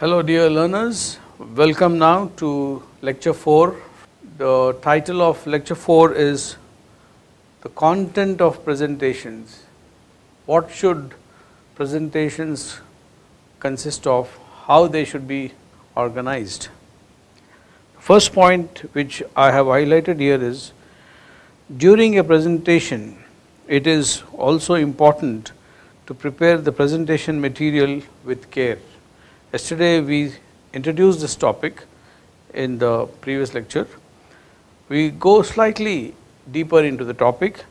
Hello dear learners, welcome now to lecture 4. The title of lecture 4 is the content of presentations. What should presentations consist of, how they should be organized. First point which I have highlighted here is during a presentation it is also important to prepare the presentation material with care. Yesterday we introduced this topic in the previous lecture. We go slightly deeper into the topic.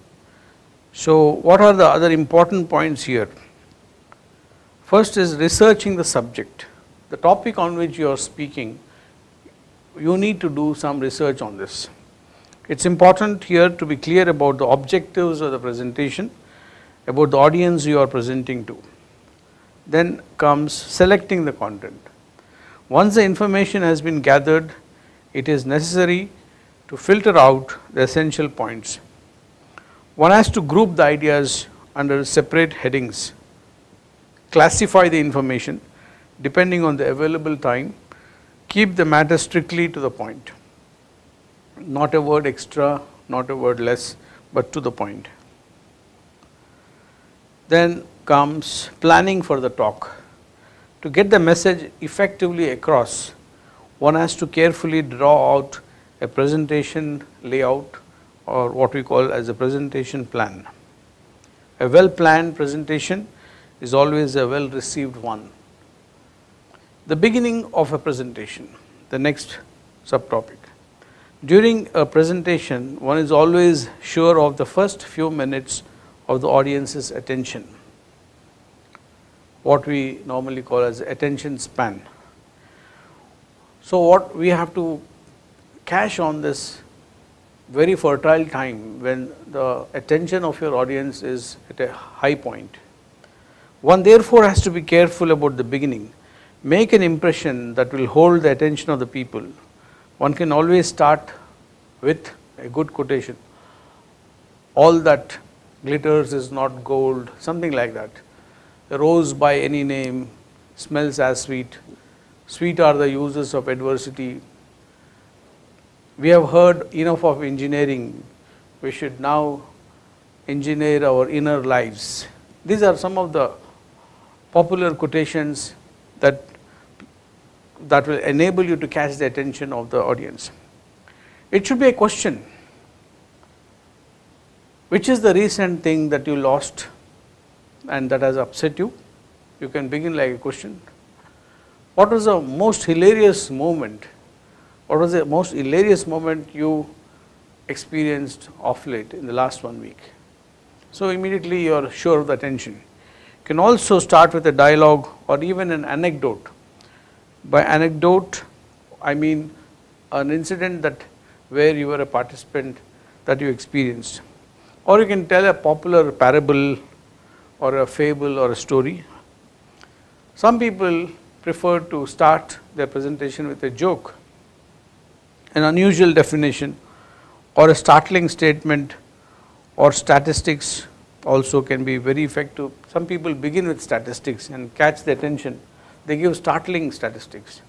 So what are the other important points here? First is researching the subject. The topic on which you are speaking, you need to do some research on this. It is important here to be clear about the objectives of the presentation, about the audience you are presenting to. Then comes selecting the content. Once the information has been gathered, it is necessary to filter out the essential points. One has to group the ideas under separate headings, classify the information depending on the available time, keep the matter strictly to the point not a word extra, not a word less, but to the point. Then comes planning for the talk. To get the message effectively across, one has to carefully draw out a presentation layout or what we call as a presentation plan. A well planned presentation is always a well received one. The beginning of a presentation, the next subtopic. During a presentation, one is always sure of the first few minutes of the audience's attention, what we normally call as attention span. So what we have to cash on this very fertile time when the attention of your audience is at a high point. One therefore has to be careful about the beginning. Make an impression that will hold the attention of the people one can always start with a good quotation. All that glitters is not gold, something like that. A rose by any name smells as sweet. Sweet are the uses of adversity. We have heard enough of engineering. We should now engineer our inner lives. These are some of the popular quotations that that will enable you to catch the attention of the audience. It should be a question. Which is the recent thing that you lost and that has upset you? You can begin like a question. What was the most hilarious moment? What was the most hilarious moment you experienced off late in the last one week? So immediately you are sure of the attention. You can also start with a dialogue or even an anecdote by anecdote, I mean an incident that where you were a participant that you experienced. Or you can tell a popular parable or a fable or a story. Some people prefer to start their presentation with a joke, an unusual definition or a startling statement or statistics also can be very effective. Some people begin with statistics and catch the attention they give startling statistics.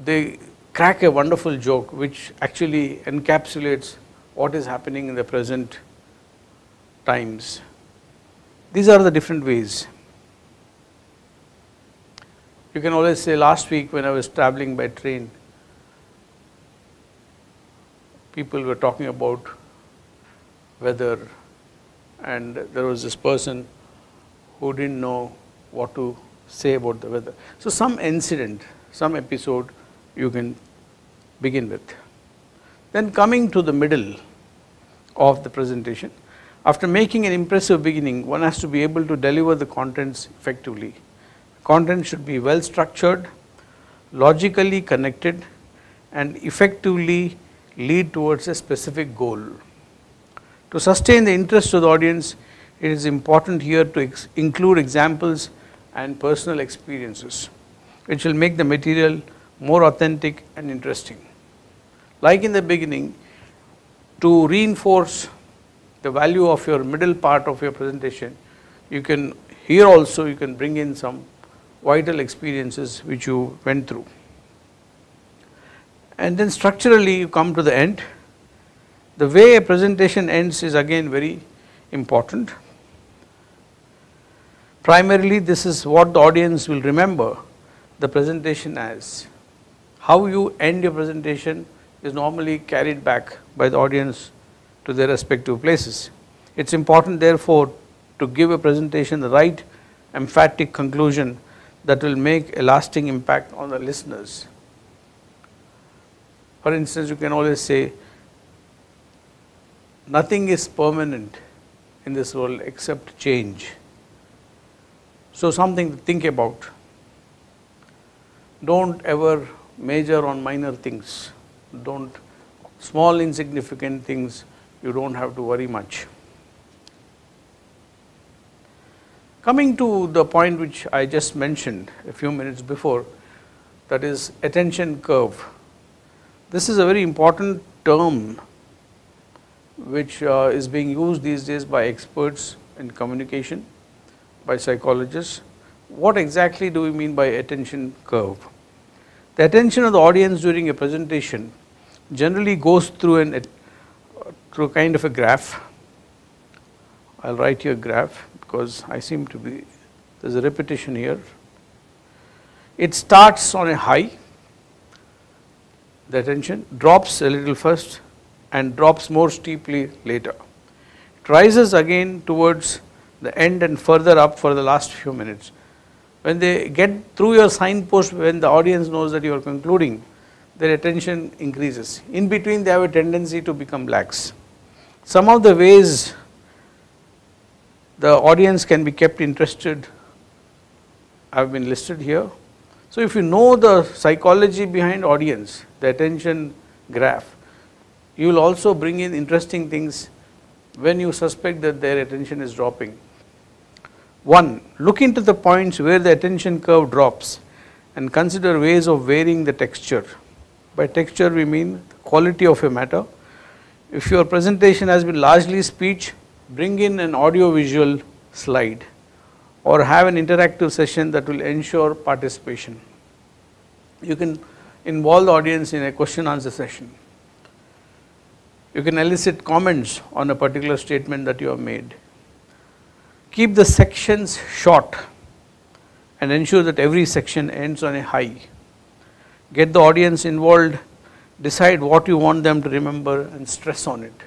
They crack a wonderful joke which actually encapsulates what is happening in the present times. These are the different ways. You can always say last week when I was traveling by train, people were talking about weather and there was this person who didn't know what to say about the weather. So some incident, some episode you can begin with. Then coming to the middle of the presentation, after making an impressive beginning, one has to be able to deliver the contents effectively. Content should be well structured, logically connected and effectively lead towards a specific goal. To sustain the interest of the audience, it is important here to ex include examples and personal experiences which will make the material more authentic and interesting. Like in the beginning, to reinforce the value of your middle part of your presentation, you can here also you can bring in some vital experiences which you went through. And then structurally you come to the end. The way a presentation ends is again very important. Primarily this is what the audience will remember the presentation as. How you end your presentation is normally carried back by the audience to their respective places. It is important therefore to give a presentation the right emphatic conclusion that will make a lasting impact on the listeners. For instance, you can always say, nothing is permanent in this world except change. So something to think about. Don't ever major on minor things. Don't small insignificant things you don't have to worry much. Coming to the point which I just mentioned a few minutes before that is attention curve. This is a very important term which uh, is being used these days by experts in communication, by psychologists. What exactly do we mean by attention curve? The attention of the audience during a presentation generally goes through an through kind of a graph. I'll write you a graph because I seem to be there's a repetition here. It starts on a high, the attention drops a little first and drops more steeply later. It rises again towards the end and further up for the last few minutes. When they get through your signpost, when the audience knows that you are concluding, their attention increases. In between, they have a tendency to become lax. Some of the ways the audience can be kept interested have been listed here. So, if you know the psychology behind audience, the attention graph, you will also bring in interesting things when you suspect that their attention is dropping. One, look into the points where the attention curve drops and consider ways of varying the texture. By texture we mean quality of a matter. If your presentation has been largely speech, bring in an audio visual slide or have an interactive session that will ensure participation. You can involve the audience in a question answer session. You can elicit comments on a particular statement that you have made. Keep the sections short and ensure that every section ends on a high. Get the audience involved, decide what you want them to remember and stress on it.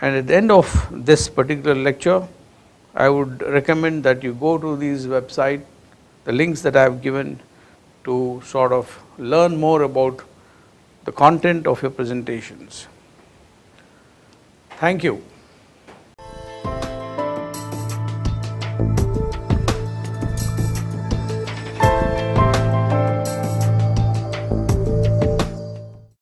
And at the end of this particular lecture, I would recommend that you go to these website, the links that I have given to sort of learn more about the content of your presentations. Thank you.